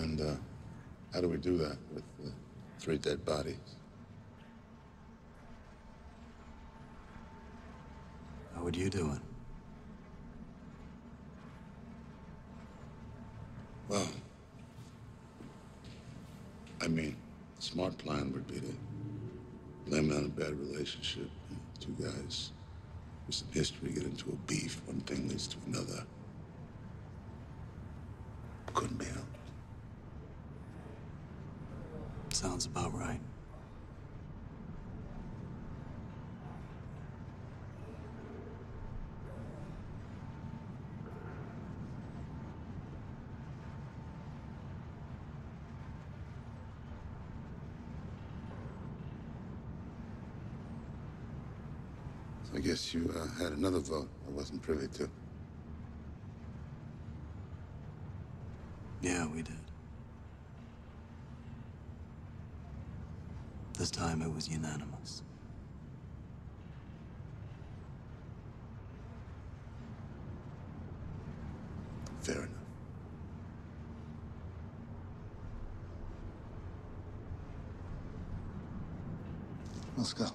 And uh, how do we do that with uh, three dead bodies? How would you do it? Well, I mean, the smart plan would be to blame it on a bad relationship. Two guys with some history get into a beef. One thing leads to another. Couldn't be Sounds about right. So I guess you uh, had another vote I wasn't privy to. Yeah, we did. This time it was unanimous. Fair enough. Let's go.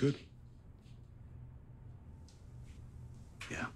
good. Yeah.